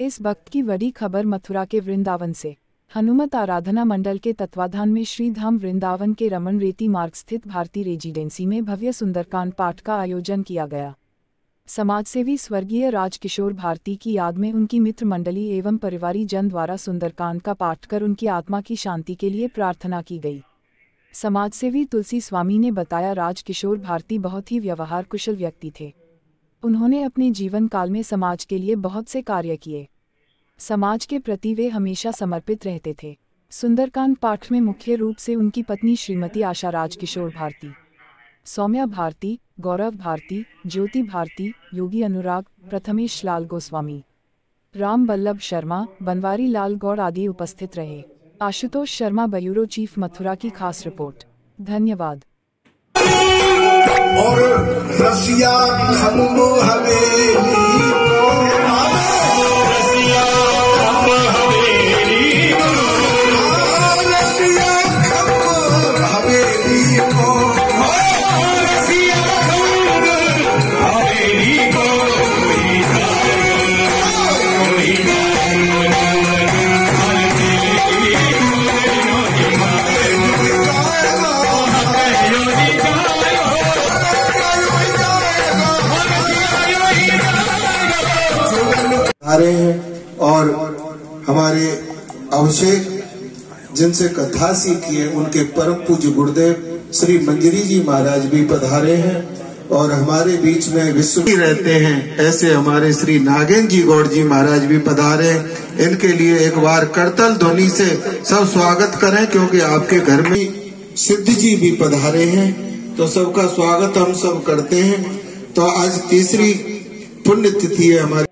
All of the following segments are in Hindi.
इस वक्त की बड़ी खबर मथुरा के वृंदावन से। हनुमत आराधना मंडल के तत्वाधान में श्री धाम वृंदावन के रमन रेती मार्ग स्थित भारतीय रेजिडेंसी में भव्य सुंदरकांड पाठ का आयोजन किया गया। समाजसेवी स्वर्गीय राजकिशोर भारती की याद में उनकी मित्र मंडली एवं परिवारी जन द्वारा सुंदरकांड का पाठ कर उनकी आत्मा की शांति के लिए प्रार्थना की गई। समाजसेवी तुलसी स्वामी ने बताया, राजकिशोर भारती बहुत ही व्यवहार कुशल व्यक्ति थे। उन्होंने अपने जीवन काल में समाज के लिए बहुत से कार्य किए। समाज के प्रति वे हमेशा समर्पित रहते थे। सुंदरकांड पाठ में मुख्य रूप से उनकी पत्नी श्रीमती आशा राजकिशोर भारती, सौम्या भारती, गौरव भारती, ज्योति भारती, योगी अनुराग, प्रथमेश लाल गोस्वामी, राम बल्लभ शर्मा, बनवारी लाल गौड़ आदि उपस्थित रहे। आशुतोष शर्मा, ब्यूरो चीफ, मथुरा की खास रिपोर्ट। धन्यवाद। और रसिया आ रहे हैं और हमारे अभिषेक, जिनसे कथा सीखी है, उनके परम पूज्य गुरुदेव श्री मंजरी जी महाराज भी पधारे हैं और हमारे बीच में विश्व रहते हैं। ऐसे हमारे श्री नागेंद्र जी गौड़ जी महाराज भी पधारे इनके लिए एक बार करतल ध्वनि से सब स्वागत करें, क्योंकि आपके घर में सिद्ध जी भी पधारे हैं। तो सबका स्वागत हम सब करते हैं। तो आज तीसरी पुण्य तिथि है हमारी।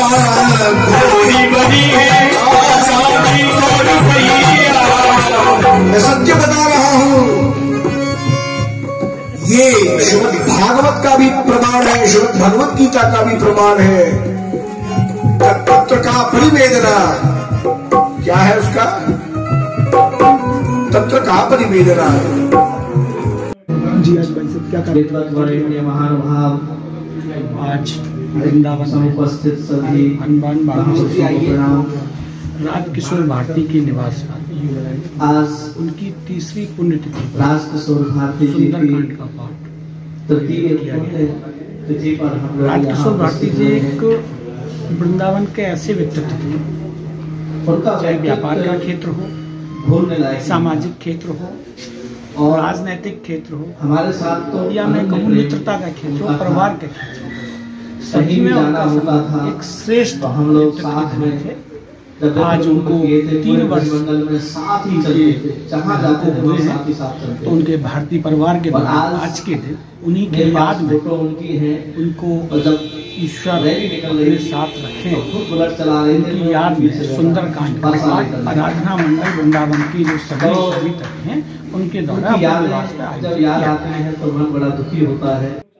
ये श्रीमद भागवत का भी प्रमाण है श्रीमद भगवत गीता का भी प्रमाण है। तत्व का परिवेदना क्या है उसका? तत्व का परिवेदना। जी आज भाई साहब क्या कर महानुभाव आज वृंदावन में उपस्थित सभी हनुमान बाबू को प्रणाम। राजकिशोर भारती के निवास आज उनकी तीसरी पुण्यतिथि। राजकिशोर भारती जी सुंदरकांड का पाठ राजकिशोर भारती जी एक वृंदावन के ऐसे व्यक्तित्व थे चाहे व्यापार का क्षेत्र हो सामाजिक क्षेत्र हो और राजनैतिक क्षेत्र हो हमारे साथ तो या मैं कहूँ मित्रता का क्षेत्र हो परिवार का क्षेत्र हो सभी में उनका होता था। एक श्रेष्ठ तो हम लोग साथ में थे। आज उनको तीन वर्ष में साथ ही चलते जहाँ जाते थे हुए हैं। साथ ही साथ चलते तो उनके भारतीय परिवार के द्वारा आज के दिन उन्हीं के बाद में उनकी है उनको जब ईश्वर अपने साथ तो रखें चला रहे उनकी याद में सुंदरकांड का बस आगे पाठ चल रहे थे। आराधना मंडल वृंदावन की जो सभी तो सभी तक हैं उनके द्वारा जब याद आते हैं तो मन बड़ा दुखी होता है